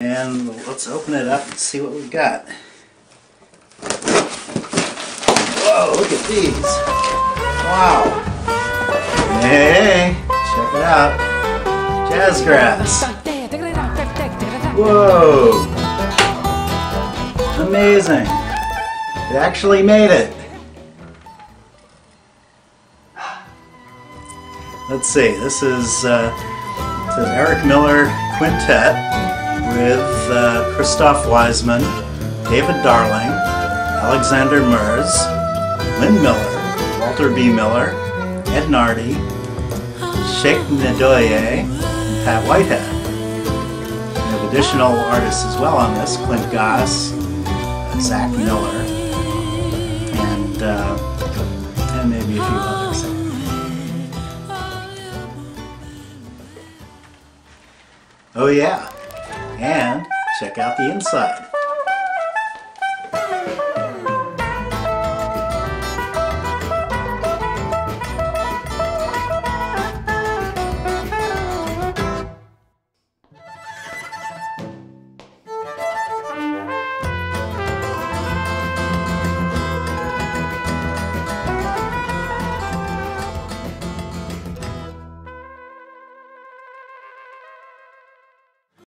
And let's open it up and see what we've got. Whoa, look at these. Wow. Hey, check it out. Jazzgrass. Whoa. Amazing. It actually made it. Let's see, this is uh, it says Eric Miller Quintet with uh, Christoph Wiseman, David Darling, Alexander Merz, Lynn Miller, Walter B. Miller, Ed Nardi, Cheikh Ndoye, and Pat Whitehead. We have additional artists as well on this, Clint Goss, Zach Miller, and, uh, and maybe a few others. Oh yeah, and check out the inside.